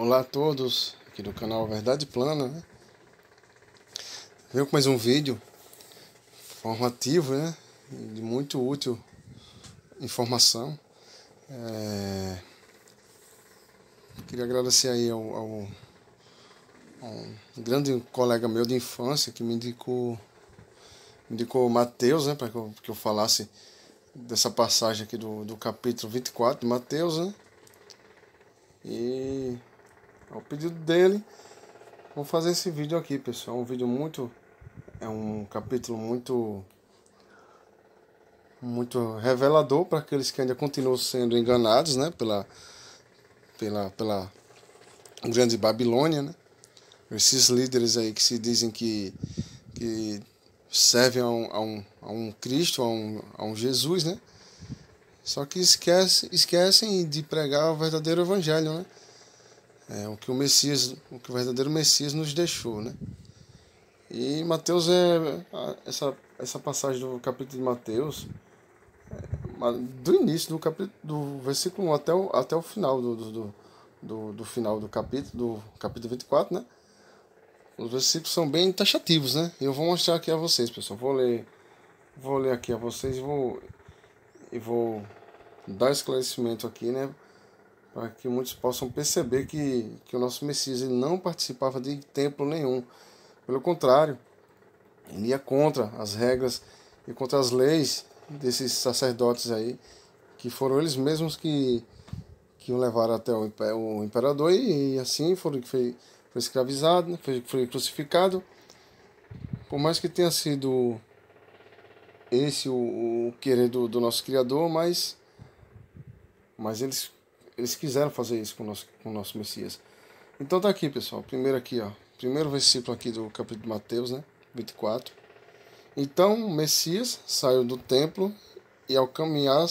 Olá a todos aqui do canal Verdade Plana, né? Venho com mais um vídeo formativo, né? De muito útil informação. É... Queria agradecer aí ao, ao, ao, um grande colega meu de infância que me indicou, me indicou Mateus, né? Para que eu, que eu falasse dessa passagem aqui do, do capítulo 24 de Mateus, né? E ao pedido dele, vou fazer esse vídeo aqui, pessoal. É um vídeo muito. É um capítulo muito. Muito revelador para aqueles que ainda continuam sendo enganados, né? Pela. Pela. Pela grande Babilônia, né? Esses líderes aí que se dizem que. que servem a um, a um, a um Cristo, a um, a um Jesus, né? Só que esquece, esquecem de pregar o verdadeiro evangelho, né? É, o que o Messias, o que o verdadeiro Messias nos deixou, né? E Mateus é essa essa passagem do capítulo de Mateus é, do início do capítulo do versículo 1 até o, até o final do, do, do, do final do capítulo do capítulo 24, né? Os versículos são bem taxativos, né? Eu vou mostrar aqui a vocês, pessoal. Vou ler vou ler aqui a vocês e vou e vou dar esclarecimento aqui, né? Para que muitos possam perceber que, que o nosso Messias ele não participava de templo nenhum. Pelo contrário, ele ia contra as regras e contra as leis desses sacerdotes aí, que foram eles mesmos que, que o levaram até o, o imperador e, e assim foram, foi, foi escravizado, né? foi, foi crucificado. Por mais que tenha sido esse o, o querer do, do nosso Criador, mas, mas eles eles quiseram fazer isso com o nosso, com o nosso Messias. Então tá aqui, pessoal. Primeiro aqui, ó. Primeiro versículo aqui do capítulo de Mateus, né? 24. Então o Messias saiu do templo e ao caminhar,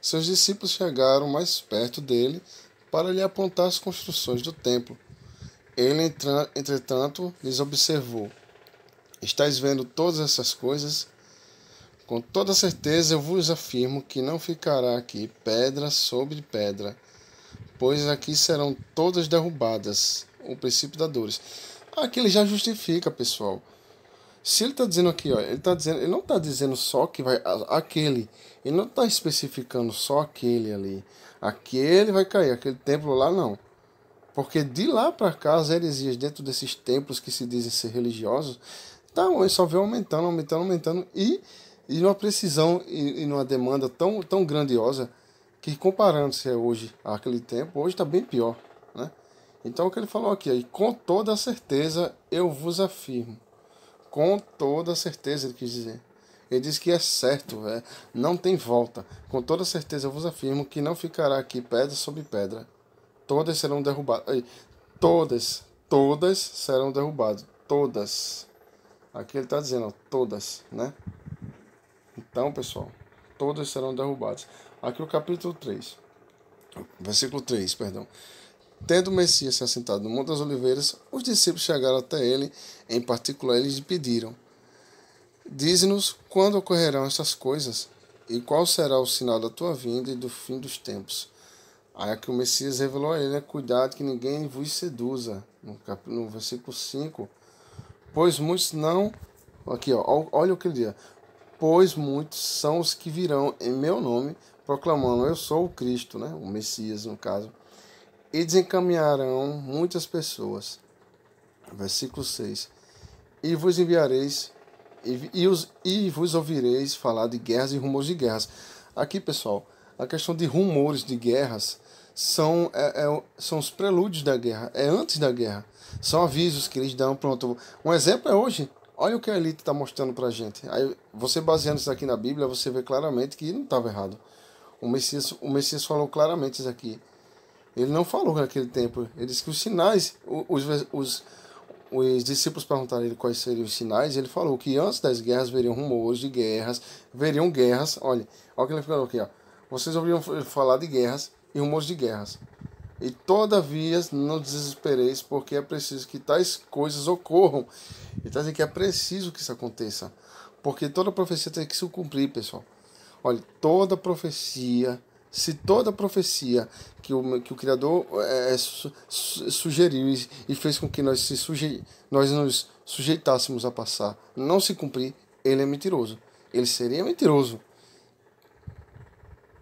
seus discípulos chegaram mais perto dele para lhe apontar as construções do templo. Ele, entretanto, lhes observou: Estais vendo todas essas coisas? Com toda certeza eu vos afirmo que não ficará aqui pedra sobre pedra pois aqui serão todas derrubadas. O princípio da dores. Aqui ele já justifica, pessoal. Se ele está dizendo aqui, ó, ele tá dizendo, ele não está dizendo só que vai aquele, ele não está especificando só aquele ali. Aquele vai cair, aquele templo lá não. Porque de lá para cá as heresias dentro desses templos que se dizem ser religiosos, tá, só vem aumentando, aumentando, aumentando e e numa precisão e, e numa demanda tão tão grandiosa que comparando-se hoje àquele tempo, hoje está bem pior. Né? Então o que ele falou aqui, aí, com toda certeza eu vos afirmo. Com toda certeza ele quis dizer. Ele diz que é certo, é, não tem volta. Com toda certeza eu vos afirmo que não ficará aqui pedra sobre pedra. Todas serão derrubadas. Aí, todas, todas serão derrubadas. Todas. Aqui ele está dizendo, ó, todas, né? Então, pessoal, todas serão derrubadas. Aqui o capítulo 3, versículo 3, perdão. Tendo o Messias se assentado no Monte das Oliveiras, os discípulos chegaram até ele, em particular eles lhe pediram: Dize-nos quando ocorrerão estas coisas e qual será o sinal da tua vinda e do fim dos tempos. Aí aqui o Messias revelou a ele: né, Cuidado que ninguém vos seduza. No, cap... no versículo 5. Pois muitos não. Aqui, ó, olha o que ele diz. Pois muitos são os que virão em meu nome, proclamando: Eu sou o Cristo, né? o Messias, no caso, e desencaminharão muitas pessoas. Versículo 6: E vos enviareis, e, e, os, e vos ouvireis falar de guerras e rumores de guerras. Aqui, pessoal, a questão de rumores de guerras são, é, é, são os prelúdios da guerra, é antes da guerra. São avisos que eles dão. Pronto. Um exemplo é hoje. Olha o que a elite está mostrando para gente. Aí, você baseando isso aqui na Bíblia, você vê claramente que não estava errado. O Messias, o Messias falou claramente isso aqui. Ele não falou naquele tempo. Ele disse que os sinais, os, os, os discípulos perguntaram ele quais seriam os sinais. Ele falou que antes das guerras veriam rumores de guerras, veriam guerras. Olha, olha o que ele falou aqui. Ó. Vocês ouviram falar de guerras e rumores de guerras. E todavia não desespereis, porque é preciso que tais coisas ocorram. Ele está que é preciso que isso aconteça. Porque toda profecia tem que se cumprir, pessoal. Olha, toda profecia se toda profecia que o, que o Criador é, su, sugeriu e, e, fez com que nós, se suje, nós nos sujeitássemos a passar não se cumprir, ele é mentiroso. Ele seria mentiroso.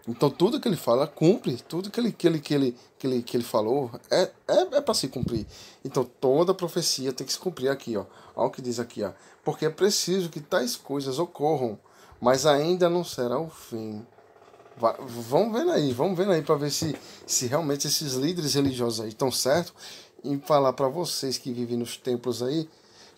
Então tudo que ele fala cumpre, tudo que ele, que ele, que ele, que ele, que ele falou é, é, é para se cumprir. Então toda profecia tem que se cumprir aqui, ó. Olha o que diz aqui, ó. Porque é preciso que tais coisas ocorram, mas ainda não será o fim. Vai, vamos vendo aí, vamos vendo aí para ver se, se realmente esses líderes religiosos aí estão certos em falar para vocês que vivem nos templos aí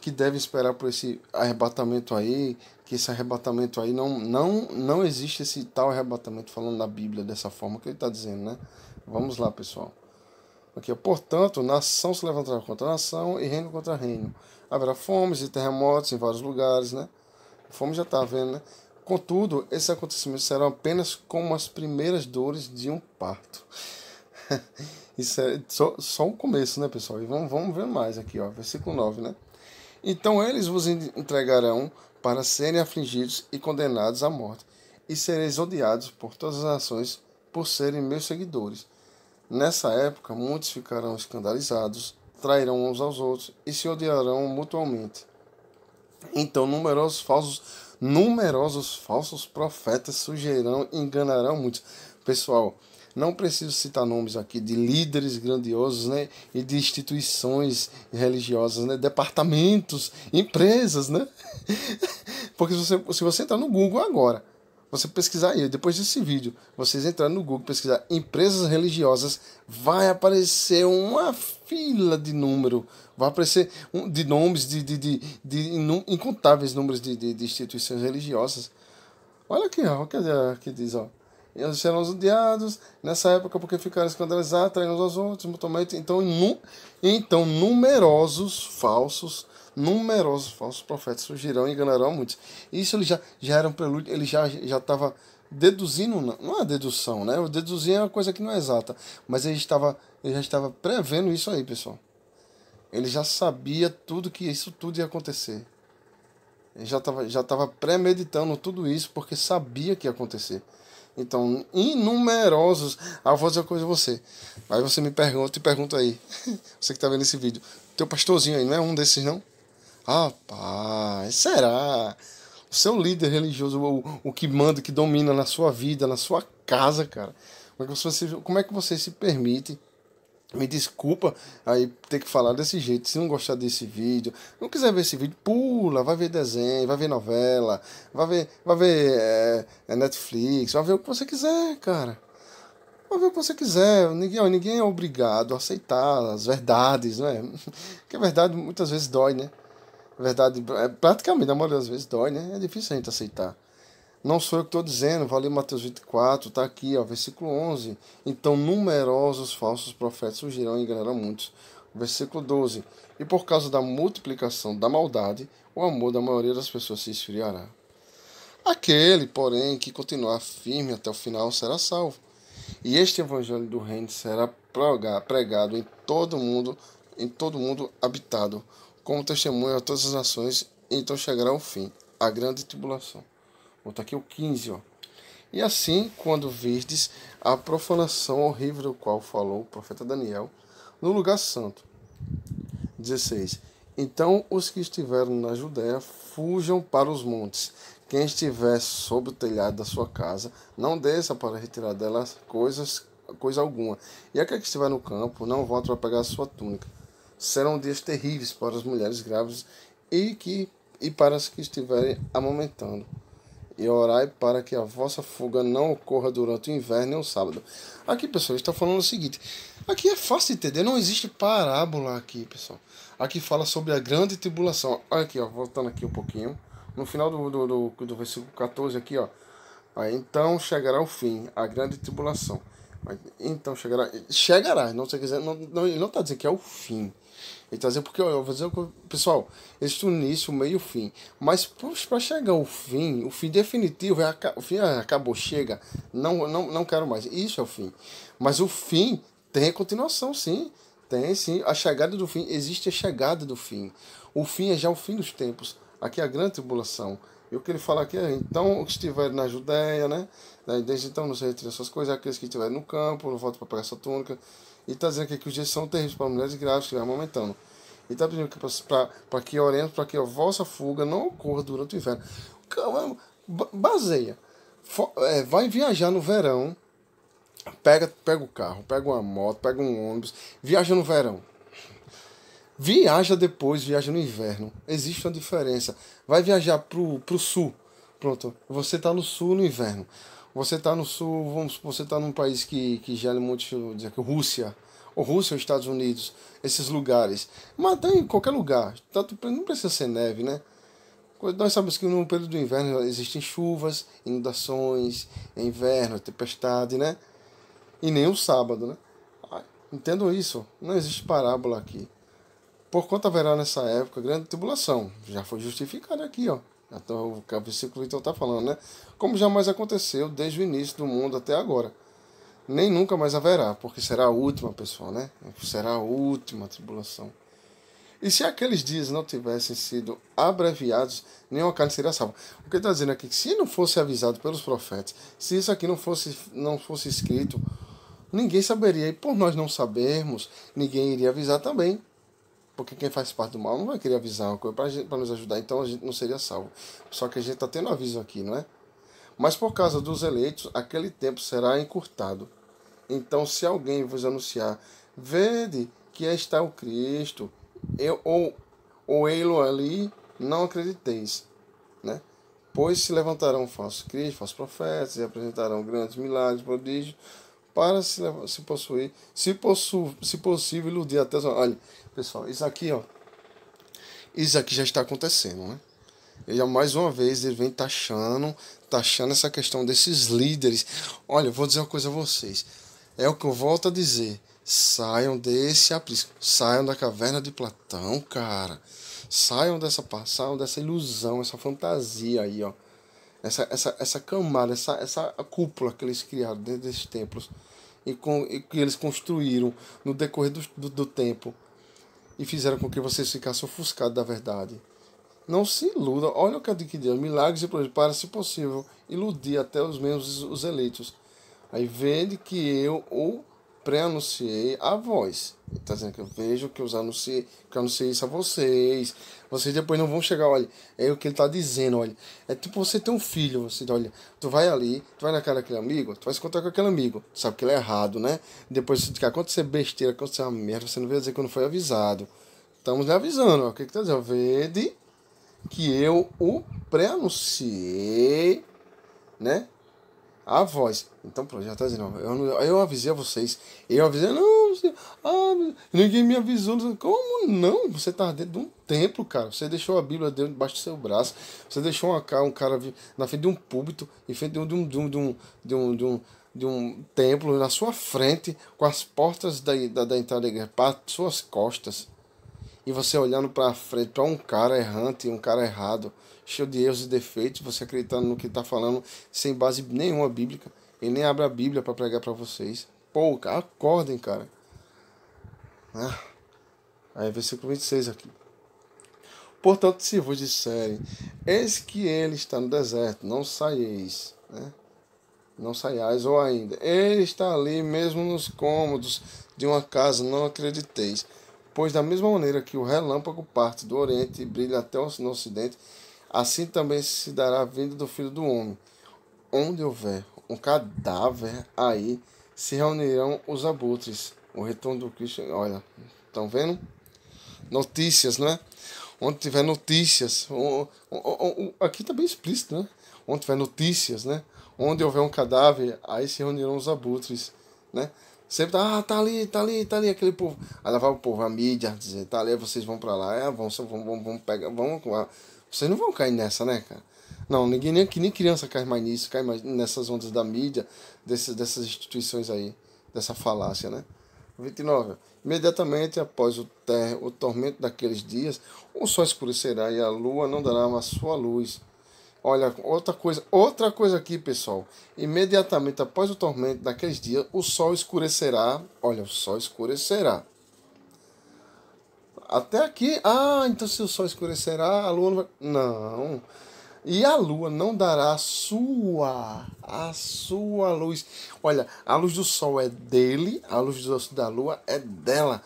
que devem esperar por esse arrebatamento aí, que esse arrebatamento aí não não não existe esse tal arrebatamento falando na Bíblia dessa forma que ele está dizendo, né? Vamos lá, pessoal. Aqui, portanto, nação se levantará contra nação e reino contra reino. Haverá fomes e terremotos em vários lugares, né? Fome já está vendo, né? Contudo, esses acontecimentos serão apenas como as primeiras dores de um parto. Isso é só, só o começo, né, pessoal? E vamos, vamos ver mais aqui, ó, versículo 9, né? Então eles vos entregarão para serem afligidos e condenados à morte, e sereis odiados por todas as nações por serem meus seguidores. Nessa época, muitos ficarão escandalizados, trairão uns aos outros e se odiarão mutuamente. Então, numerosos falsos, numerosos falsos profetas surgirão e enganarão muitos. Pessoal, não preciso citar nomes aqui de líderes grandiosos, né, e de instituições religiosas, né, departamentos, empresas, né? Porque se você, se você entrar no Google agora, você pesquisar aí, depois desse vídeo, vocês entrarem no Google pesquisar empresas religiosas, vai aparecer uma fila de número, vai aparecer um, de nomes de, de, de, de incontáveis números de, de, de instituições religiosas. Olha aqui, ó, o que, diz, ó eles serão odiados nessa época porque ficaram escandalizados, traindo aos outros, mutuamente. Então, nu, então, numerosos falsos, numerosos falsos profetas surgirão e enganarão muitos. Isso ele já, já era um prelúdio, ele já estava deduzindo, não, é dedução, né? O deduzir é uma coisa que não é exata, mas ele, estava, ele já estava prevendo isso aí, pessoal. Ele já sabia tudo que isso tudo ia acontecer. Ele já estava já estava premeditando tudo isso porque sabia que ia acontecer. Então, inumerosos. Ah, vou dizer uma coisa a você. Aí você me pergunta e pergunta aí. você que está vendo esse vídeo. Teu pastorzinho aí, não é um desses, não? Rapaz, será? O seu líder religioso, o, o que manda, que domina na sua vida, na sua casa, cara. Como é que você, como é que você se permite me desculpa aí ter que falar desse jeito. Se não gostar desse vídeo, não quiser ver esse vídeo, pula, vai ver desenho, vai ver novela, vai ver, vai ver é, é Netflix, vai ver o que você quiser, cara. Vai ver o que você quiser. Ninguém, ninguém é obrigado a aceitar as verdades, né? Porque a verdade muitas vezes dói, né? A verdade, é, praticamente, a maioria das vezes dói, né? É difícil a gente aceitar. Não sou eu que estou dizendo, vale Mateus 24, está aqui, ó, versículo 11. Então, numerosos falsos profetas surgirão e enganarão muitos. Versículo 12. E por causa da multiplicação da maldade, o amor da maioria das pessoas se esfriará. Aquele, porém, que continuar firme até o final será salvo. E este evangelho do reino será pregado em todo mundo, em todo mundo habitado, como testemunho a todas as nações, então chegará o fim, a grande tribulação. Botar aqui o 15, ó. E assim, quando vistes a profanação horrível do qual falou o profeta Daniel no lugar santo. 16. Então os que estiveram na Judéia fujam para os montes. Quem estiver sob o telhado da sua casa, não desça para retirar dela coisas, coisa alguma. E aquele que estiver no campo, não volte para pegar a sua túnica. Serão dias terríveis para as mulheres grávidas e, que, e para as que estiverem amamentando e orai para que a vossa fuga não ocorra durante o inverno e o sábado. Aqui, pessoal, está falando o seguinte: aqui é fácil de entender, não existe parábola aqui, pessoal. Aqui fala sobre a grande tribulação. Olha aqui, ó, voltando aqui um pouquinho. No final do, do, do, do versículo 14, aqui, ó. Aí, então chegará o fim, a grande tribulação. Então chegará. Chegará, não, você quiser, não, não, ele não está dizendo que é o fim. Ele está dizendo porque, eu vou dizer, pessoal, existe o início, o meio e o fim. Mas para chegar ao fim, o fim definitivo, é, o fim ah, acabou, chega, não, não, não quero mais. Isso é o fim. Mas o fim tem continuação, sim. Tem sim. A chegada do fim, existe a chegada do fim. O fim é já o fim dos tempos. Aqui é a grande tribulação. E o que ele fala aqui é, então, os que estiverem na Judéia, né? Desde então não se retira essas coisas, aqueles que estiverem no campo, não voltam para pegar essa túnica. E está dizendo aqui que os dias são terríveis para mulheres grávidas que vai aumentando. E está pedindo para que oremos, para que a vossa fuga não ocorra durante o inverno. Baseia. É, vai viajar no verão, pega, pega o carro, pega uma moto, pega um ônibus, viaja no verão. Viaja depois, viaja no inverno. Existe uma diferença. Vai viajar pro, pro sul. Pronto. Você está no sul no inverno. Você está no sul, vamos, você está num país que, que gela muito, deixa eu dizer aqui, Rússia ou Rússia ou Estados Unidos, esses lugares. Mas tem em qualquer lugar. Tanto, não precisa ser neve, né? Nós sabemos que no período do inverno existem chuvas, inundações, inverno, tempestade, né? E nem o sábado, né? Entendam isso. Não existe parábola aqui. Por quanto haverá nessa época grande tribulação. Já foi justificado aqui, ó. Então, o versículo então está falando, né? Como jamais aconteceu desde o início do mundo até agora nem nunca mais haverá, porque será a última pessoa, né? Será a última tribulação. E se aqueles dias não tivessem sido abreviados, nenhuma carne seria salva. O que está dizendo aqui que se não fosse avisado pelos profetas, se isso aqui não fosse, não fosse escrito, ninguém saberia. E por nós não sabermos, ninguém iria avisar também. Porque quem faz parte do mal não vai querer avisar uma coisa para nos ajudar, então a gente não seria salvo. Só que a gente está tendo aviso aqui, não é? Mas por causa dos eleitos, aquele tempo será encurtado. Então, se alguém vos anunciar, vede que está o Cristo, eu, ou, ou ele ali, não acrediteis. Né? Pois se levantarão falsos cristos, falsos profetas, e apresentarão grandes milagres, prodígios, para se, se possuir, se, possu, se possível, iludir até. Olha, pessoal, isso aqui, ó. Isso aqui já está acontecendo, né? Ele, mais uma vez, ele vem taxando, taxando essa questão desses líderes. Olha, vou dizer uma coisa a vocês. É o que eu volto a dizer. Saiam desse aprisco. Saiam da caverna de Platão, cara. Saiam dessa, saiam dessa ilusão, essa fantasia aí, ó. Essa, essa, essa camada, essa, essa cúpula que eles criaram dentro desses templos e, com, e que eles construíram no decorrer do, do, do tempo e fizeram com que vocês ficassem ofuscados da verdade. Não se iluda. Olha o que eu digo Deus. Milagres e prodígios para, se possível, iludir até os mesmos os eleitos. Aí vende que eu o pré-anunciei a voz. Está dizendo que eu vejo que eu anunciei, que eu anunciei isso a vocês. Vocês depois não vão chegar, olha, é o que ele está dizendo, olha. É tipo você ter um filho, você olha, tu vai ali, tu vai na cara daquele amigo, tu vai se contar com aquele amigo, tu sabe que ele é errado, né? Depois que acontecer besteira, acontecer uma merda, você não vai dizer que não foi avisado. Estamos lhe avisando, ó. o que que tá dizendo? Vede que eu o pré-anunciei, né? A voz. Então, pronto, já dizendo. Eu, eu avisei a vocês. Eu avisei, não, você, ah, ninguém me avisou. Como não? Você está dentro de um templo, cara. Você deixou a Bíblia debaixo do seu braço. Você deixou uma, um cara na frente de um púlpito, em frente de um, de um, de um, de um, de um, de um, de um templo, na sua frente, com as portas da, da, da entrada da igreja para suas costas e você olhando para frente para um cara errante, um cara errado, cheio de erros e defeitos, você acreditando no que está falando sem base nenhuma bíblica, e nem abre a Bíblia para pregar para vocês. Pô, acordem, cara. Ah. Aí, versículo 26 aqui. Portanto, se vos disserem, eis que ele está no deserto, não saieis, né? Não saiais, ou ainda, ele está ali mesmo nos cômodos de uma casa, não acrediteis. Pois da mesma maneira que o relâmpago parte do Oriente e brilha até o Ocidente, assim também se dará a vinda do Filho do Homem. Onde houver um cadáver, aí se reunirão os abutres. O retorno do Cristo, olha, estão vendo? Notícias, né? Onde tiver notícias, aqui está bem explícito, né? Onde tiver notícias, né? Onde houver um cadáver, aí se reunirão os abutres, né? Sempre tá, ah, tá ali, tá ali, tá ali, aquele povo. Aí lá vai o povo, a mídia, dizer, tá ali, vocês vão pra lá, é, vão, vão, vão, vão pegar, vão. Vocês não vão cair nessa, né, cara? Não, ninguém nem, nem criança cai mais nisso, cai mais nessas ondas da mídia, desses, dessas instituições aí, dessa falácia, né? 29. Imediatamente após o, ter, o tormento daqueles dias, o sol escurecerá e a lua não dará mais sua luz Olha, outra coisa, outra coisa aqui, pessoal. Imediatamente após o tormento daqueles dias, o sol escurecerá. Olha, o sol escurecerá. Até aqui, ah, então se o sol escurecerá, a lua não vai. Não. E a lua não dará a sua, a sua luz. Olha, a luz do sol é dele, a luz da lua é dela.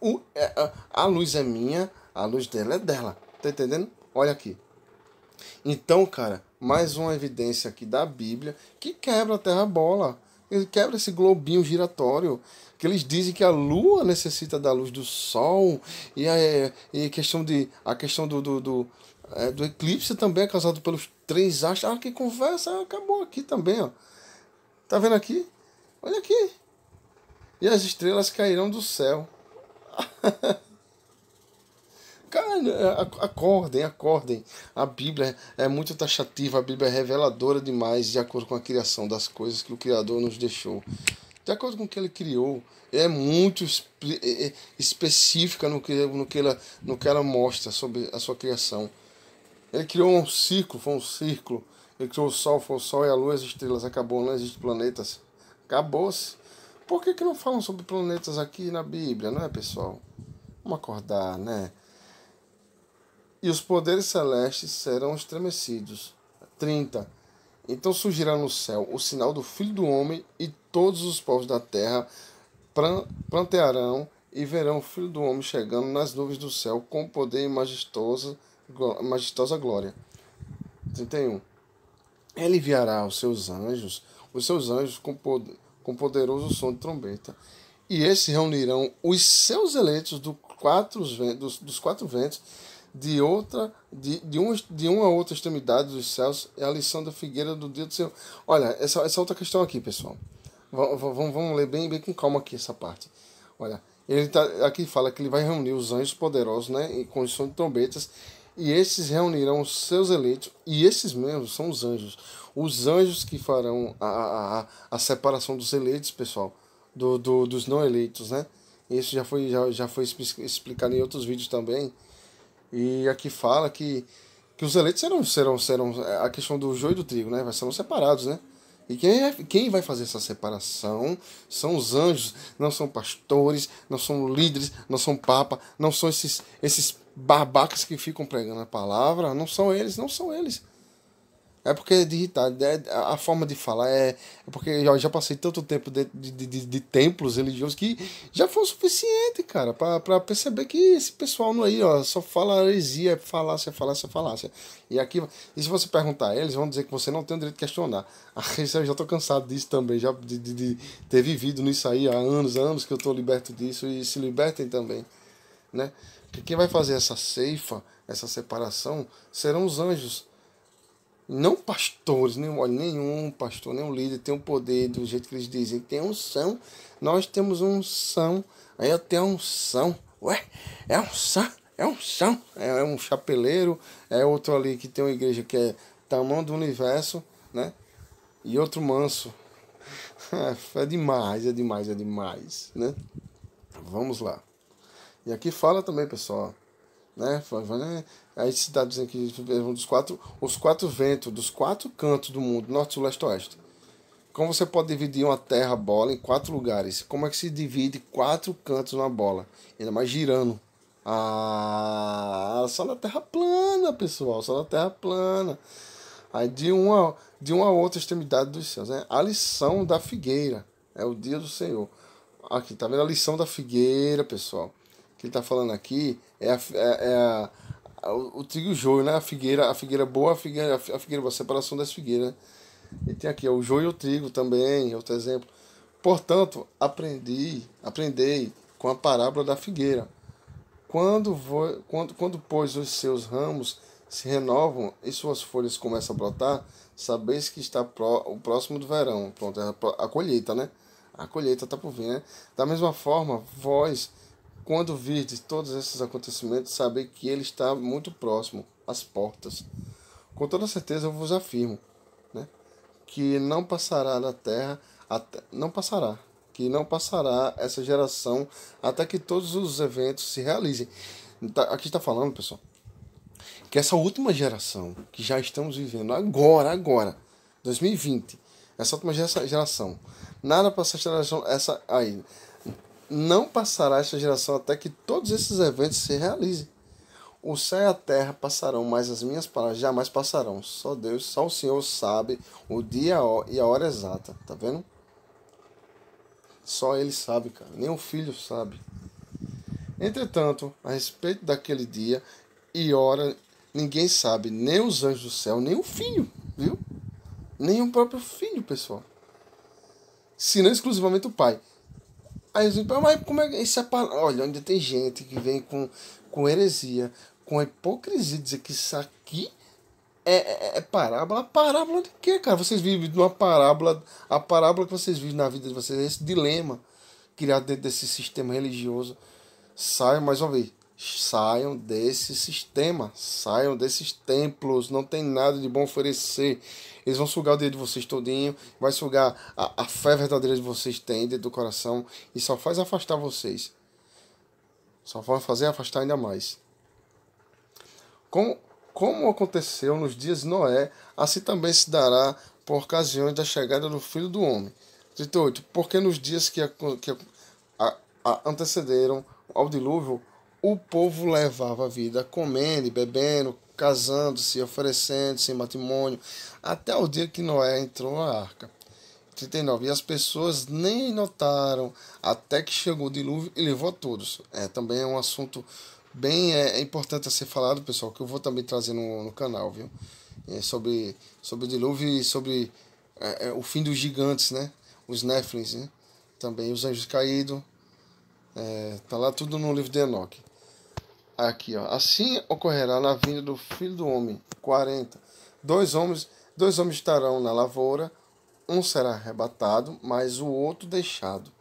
O, é, a luz é minha, a luz dela é dela. Tá entendendo? Olha aqui. Então, cara, mais uma evidência aqui da Bíblia que quebra a terra bola. Ele quebra esse globinho giratório. Que eles dizem que a lua necessita da luz do sol. E a, e a questão, de, a questão do, do, do, é, do eclipse também é causado pelos três astros. Ah, que conversa. Acabou aqui também, ó. Tá vendo aqui? Olha aqui. E as estrelas cairão do céu. Cara, acordem, acordem. A Bíblia é muito taxativa, a Bíblia é reveladora demais de acordo com a criação das coisas que o Criador nos deixou. De acordo com o que ele criou, é muito é, é, específica no que, no, que ela, no que ela mostra sobre a sua criação. Ele criou um ciclo, foi um círculo. Ele criou o Sol, foi o Sol e a Lua, as estrelas. Acabou, não existe planetas. Acabou-se. Por que, que não falam sobre planetas aqui na Bíblia, não é, pessoal? Vamos acordar, né? E os poderes celestes serão estremecidos. 30. Então surgirá no céu o sinal do Filho do Homem, e todos os povos da terra plantearão e verão o Filho do Homem chegando nas nuvens do céu com poder e majestosa, majestosa glória. 31. Ele enviará os seus anjos, os seus anjos com, poder, com poderoso som de trombeta, e esses reunirão os seus eleitos do quatro, dos, dos quatro ventos de outra de, de, um, de uma outra extremidade dos céus é a lição da figueira do dia do Senhor. Olha, essa, essa outra questão aqui, pessoal. Vamos, vamos, vamos ler bem, bem com calma aqui essa parte. Olha, ele tá, aqui fala que ele vai reunir os anjos poderosos, né, em condições de trombetas, e esses reunirão os seus eleitos, e esses mesmos são os anjos. Os anjos que farão a, a, a separação dos eleitos, pessoal, do, do, dos não eleitos, né? Isso já foi, já, já foi explicado em outros vídeos também. E aqui fala que, que os eleitos serão, serão, serão é, a questão do joio e do trigo, né? Serão separados, né? E quem, é, quem vai fazer essa separação são os anjos, não são pastores, não são líderes, não são papa, não são esses, esses babacas que ficam pregando a palavra, não são eles, não são eles. É porque é de irritar, é, a forma de falar é, é porque eu já passei tanto tempo de, de, de, de templos religiosos que já foi o suficiente, cara, para perceber que esse pessoal não aí, ó, só fala heresia, é falácia, falácia, falácia. E aqui, e se você perguntar a eles, vão dizer que você não tem o direito de questionar. Aí eu já tô cansado disso também, já de, de, de ter vivido nisso aí há anos, anos que eu tô liberto disso e se libertem também, né? Porque quem vai fazer essa ceifa, essa separação, serão os anjos não pastores, nenhum, nenhum pastor, nenhum líder tem o poder do jeito que eles dizem. Tem unção, nós temos unção. Aí eu tenho unção. Ué, é unção, é unção. É, é um chapeleiro, é outro ali que tem uma igreja que é tamanho do universo, né? E outro manso. É demais, é demais, é demais, né? Vamos lá. E aqui fala também, pessoal, né? Aí está dizendo que dos quatro, os quatro ventos dos quatro cantos do mundo, norte, sul, leste, oeste. Como você pode dividir uma terra bola em quatro lugares? Como é que se divide quatro cantos numa bola? Ainda mais girando. Ah, só na terra plana, pessoal, só na terra plana. Aí de uma, de uma outra extremidade dos céus, né? A lição da figueira é o dia do Senhor. Aqui, tá vendo a lição da figueira, pessoal? Que ele está falando aqui é a, é, é a, a, o, o trigo joio, né? A figueira, a figueira boa, a figueira, a figueira boa, a separação das figueiras. Né? E tem aqui o joio e o trigo também, outro exemplo. Portanto, aprendi, aprendei com a parábola da figueira. Quando, vo, quando, quando, pois, os seus ramos se renovam e suas folhas começam a brotar, sabeis que está o próximo do verão. Pronto, é a, a colheita, né? A colheita está por vir, né? Da mesma forma, vós quando virdes todos esses acontecimentos, sabei que ele está muito próximo, às portas. Com toda certeza eu vos afirmo, né, que não passará da terra, até, não passará, que não passará essa geração até que todos os eventos se realizem. Tá, aqui está falando, pessoal, que essa última geração que já estamos vivendo agora, agora, 2020, essa última geração, nada para essa geração, essa aí, não passará esta geração até que todos esses eventos se realizem. O céu e a terra passarão, mas as minhas palavras jamais passarão. Só Deus, só o Senhor sabe o dia e a hora exata. Tá vendo? Só ele sabe, cara. Nem o filho sabe. Entretanto, a respeito daquele dia e hora, ninguém sabe, nem os anjos do céu, nem o filho, viu? Nem o próprio filho, pessoal. Senão exclusivamente o pai. Aí eu digo, mas como é que isso é Olha, onde tem gente que vem com, com heresia, com hipocrisia, dizer que isso aqui é, é, é, parábola. Parábola de quê, cara? Vocês vivem numa parábola. A parábola que vocês vivem na vida de vocês é esse dilema criado dentro desse sistema religioso. Saiam, mais uma vez, saiam desse sistema, saiam desses templos, não tem nada de bom oferecer. Eles vão sugar o dedo de vocês todinho, vai sugar a, a fé verdadeira de vocês tem dentro do coração e só faz afastar vocês. Só vai fazer afastar ainda mais. Como como aconteceu nos dias de Noé, assim também se dará por ocasiões da chegada do Filho do Homem. 38. Porque nos dias que, a, que a, a antecederam ao dilúvio, o povo levava a vida comendo e bebendo, casando-se, oferecendo-se em matrimônio, até o dia que Noé entrou na arca. 39. E as pessoas nem notaram até que chegou o dilúvio e levou todos. É, também é um assunto bem é, é, importante a ser falado, pessoal, que eu vou também trazer no, no canal, viu? É, sobre, sobre o dilúvio e sobre é, é, o fim dos gigantes, né? Os Néflins, né? Também os anjos caídos. É, tá lá tudo no livro de Enoque. Aqui, ó. Assim ocorrerá na vinda do Filho do Homem. 40. Dois homens, dois homens estarão na lavoura, um será arrebatado, mas o outro deixado.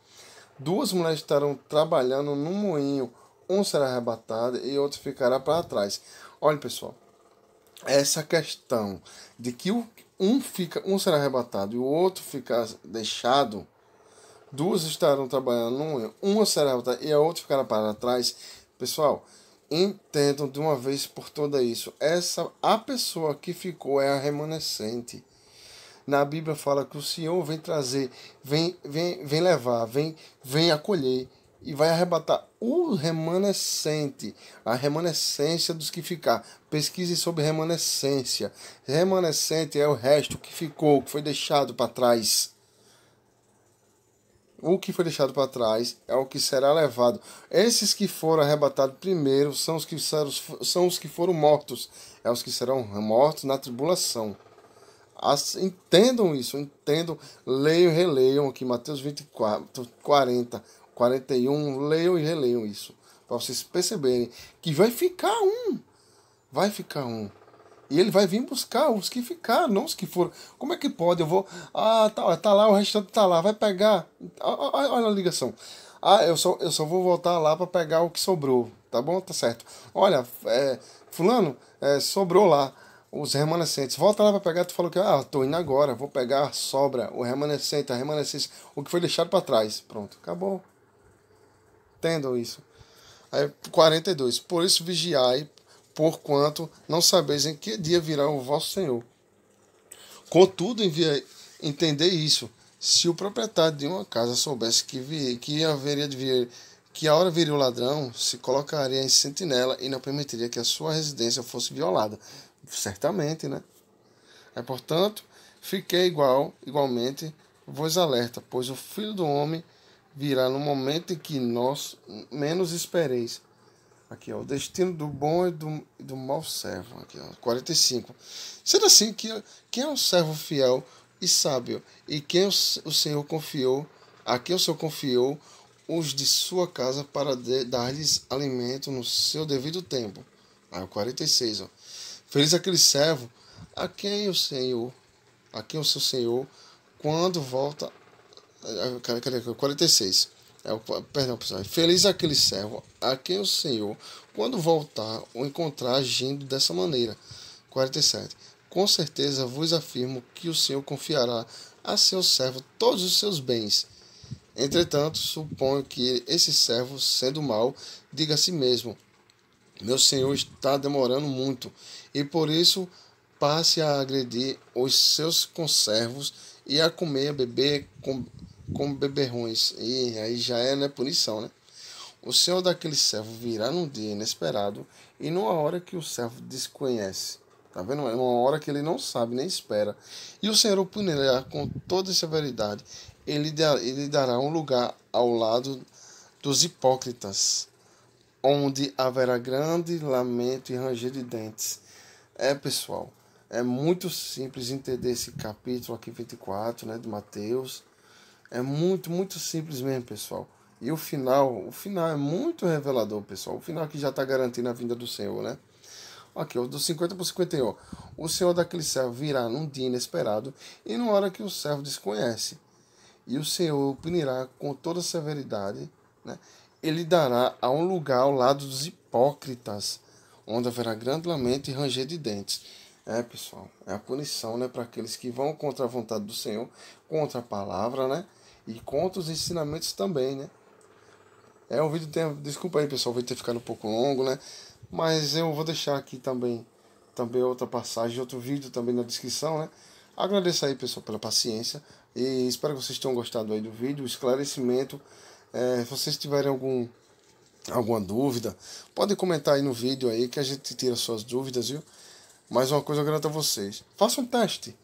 Duas mulheres estarão trabalhando no moinho, um será arrebatado e outro ficará para trás. Olha, pessoal, essa questão de que um fica, um será arrebatado e o outro ficar deixado, duas estarão trabalhando num, uma será arrebatada e a outra ficará para trás. Pessoal, entendam de uma vez por toda isso. Essa a pessoa que ficou é a remanescente. Na Bíblia fala que o Senhor vem trazer, vem, vem, vem levar, vem, vem acolher e vai arrebatar o remanescente, a remanescência dos que ficar. Pesquise sobre remanescência. Remanescente é o resto que ficou, que foi deixado para trás. O que foi deixado para trás é o que será levado. Esses que foram arrebatados primeiro são os que, são, são os que foram mortos. É os que serão mortos na tribulação. As, entendam isso, entendam, leiam e releiam aqui, Mateus 24, 40. 41, leiam e releiam isso, para vocês perceberem que vai ficar um, vai ficar um. E ele vai vir buscar os que ficaram, não os que foram. Como é que pode? Eu vou. Ah, tá, tá lá, o restante tá lá, vai pegar. Olha a ligação. Ah, eu só, eu só vou voltar lá para pegar o que sobrou. Tá bom? Tá certo. Olha, é, Fulano, é, sobrou lá os remanescentes. Volta lá para pegar. Tu falou que, ah, tô indo agora, vou pegar a sobra, o remanescente, a remanescência, o que foi deixado para trás. Pronto, acabou. Entendam isso. Aí, 42. Por isso vigiai, porquanto não sabeis em que dia virá o vosso Senhor. Contudo, envia, entender isso. Se o proprietário de uma casa soubesse que, vi, que haveria de vir, que a hora viria o ladrão, se colocaria em sentinela e não permitiria que a sua residência fosse violada. Certamente, né? É, portanto, fiquei igual, igualmente, vos alerta, pois o filho do homem virá no momento em que nós menos espereis. Aqui, ó, o destino do bom e do, do mau servo. Aqui, ó, 45. Sendo assim, que, quem é um servo fiel e sábio, e quem o, o Senhor confiou, a quem o Senhor confiou os de sua casa para dar-lhes alimento no seu devido tempo. Aí, o 46. Ó. Feliz aquele servo a quem o Senhor, a quem o seu Senhor, quando volta Cadê, cadê? 46. É perdão, pessoal. Feliz aquele servo a quem o Senhor, quando voltar, o encontrar agindo dessa maneira. 47. Com certeza vos afirmo que o Senhor confiará a seu servo todos os seus bens. Entretanto, suponho que esse servo, sendo mau, diga a si mesmo: Meu senhor está demorando muito, e por isso passe a agredir os seus conservos e a comer, a beber com, com beberrões. E aí já é né, punição, né? o Senhor daquele servo virá num dia inesperado e numa hora que o servo desconhece. Tá vendo? É uma hora que ele não sabe nem espera. E o Senhor o punirá com toda severidade. Ele, ele dará um lugar ao lado dos hipócritas, onde haverá grande lamento e ranger de dentes. É, pessoal, é muito simples entender esse capítulo aqui 24, né, de Mateus. É muito, muito simples mesmo, pessoal. E o final, o final é muito revelador, pessoal. O final que já está garantindo a vinda do Senhor, né? Aqui, o do 50 para 51. O Senhor daquele servo virá num dia inesperado e numa hora que o servo desconhece. E o Senhor o punirá com toda severidade. Né? Ele dará a um lugar ao lado dos hipócritas, onde haverá grande lamento e ranger de dentes. É, pessoal, é a punição né, para aqueles que vão contra a vontade do Senhor, contra a palavra, né? E contra os ensinamentos também, né? É, o vídeo tem. Desculpa aí, pessoal, vídeo ter ficado um pouco longo, né? Mas eu vou deixar aqui também, também outra passagem, outro vídeo também na descrição, né? Agradeço aí, pessoal, pela paciência. E espero que vocês tenham gostado aí do vídeo, o esclarecimento. É, se vocês tiverem algum, alguma dúvida, podem comentar aí no vídeo aí que a gente tira suas dúvidas, viu? Mais uma coisa eu garanto a vocês. Faça um teste.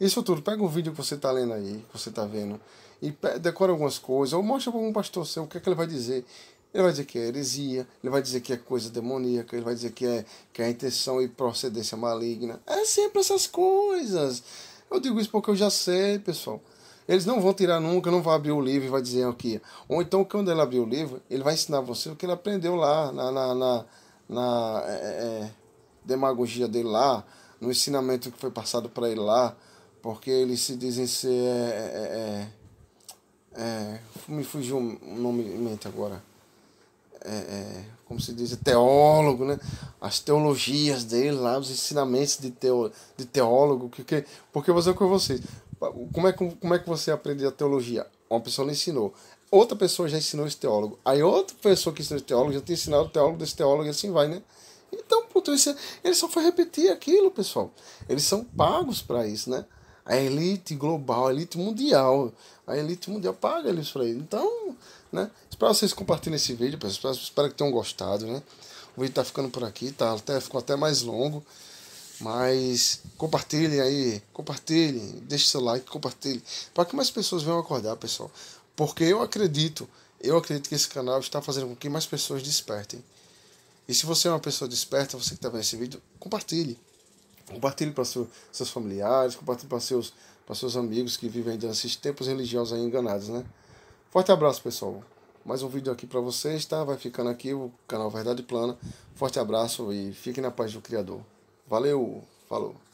Isso tudo, pega um vídeo que você está lendo aí, que você está vendo, e decora algumas coisas, ou mostra para um pastor seu o que é que ele vai dizer. Ele vai dizer que é heresia, ele vai dizer que é coisa demoníaca, ele vai dizer que é, que é intenção e procedência maligna. É sempre essas coisas. Eu digo isso porque eu já sei, pessoal. Eles não vão tirar nunca, não vão abrir o livro e vai dizer aqui. Ou então, quando ele abrir o livro, ele vai ensinar você o que ele aprendeu lá, na, na, na, na é, é, demagogia dele lá, no ensinamento que foi passado para ele lá, porque eles se dizem ser. É, é, é, é me fugiu o nome em mente agora é, é, como se diz, teólogo, né? As teologias dele lá, os ensinamentos de, teo, de teólogo, que, que, porque você com vocês. Como é, como é que você aprende a teologia? Uma pessoa lhe ensinou. Outra pessoa já ensinou esse teólogo. Aí outra pessoa que ensinou esse teólogo já tem ensinado o teólogo desse teólogo e assim vai, né? Então, puto, ele só foi repetir aquilo, pessoal. Eles são pagos para isso, né? A elite global, a elite mundial. A elite mundial paga eles para isso. Então, né? Espero vocês compartilhem esse vídeo, pessoal. Espero que tenham gostado, né? O vídeo tá ficando por aqui, tá? Até, ficou até mais longo. Mas compartilhem aí, compartilhem, deixe seu like, compartilhe, para que mais pessoas venham acordar, pessoal. Porque eu acredito, eu acredito que esse canal está fazendo com que mais pessoas despertem. E se você é uma pessoa desperta, você que está vendo esse vídeo, compartilhe. Compartilhe para seu, seus familiares, compartilhe para seus, seus amigos que vivem ainda nesses tempos religiosos aí enganados, né? Forte abraço, pessoal. Mais um vídeo aqui para vocês, tá? Vai ficando aqui o canal Verdade Plana. Forte abraço e fiquem na paz do Criador. Valeu, falou.